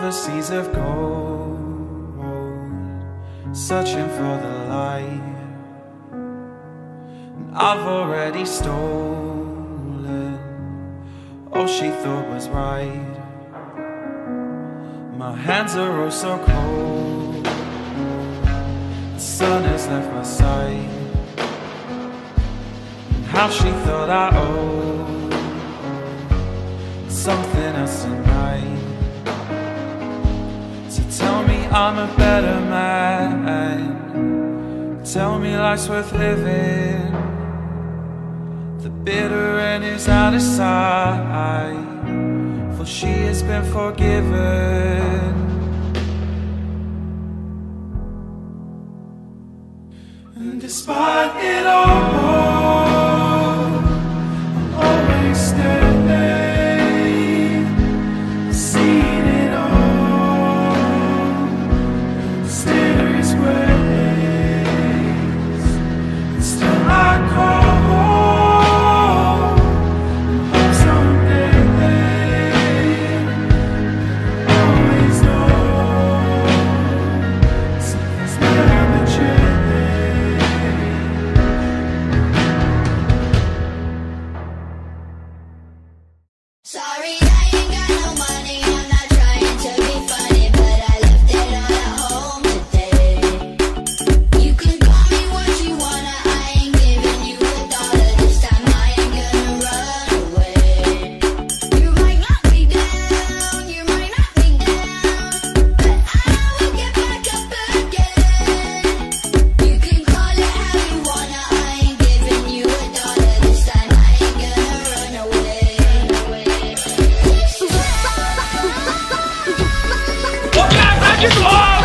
over seas of gold, searching for the light. And I've already stolen all she thought was right. My hands are oh so cold. The sun has left my sight. And how she thought I owed something else tonight. I'm a better man. Tell me life's worth living. The bitter end is out of sight. For she has been forgiven. And despite it all. 你怎么了！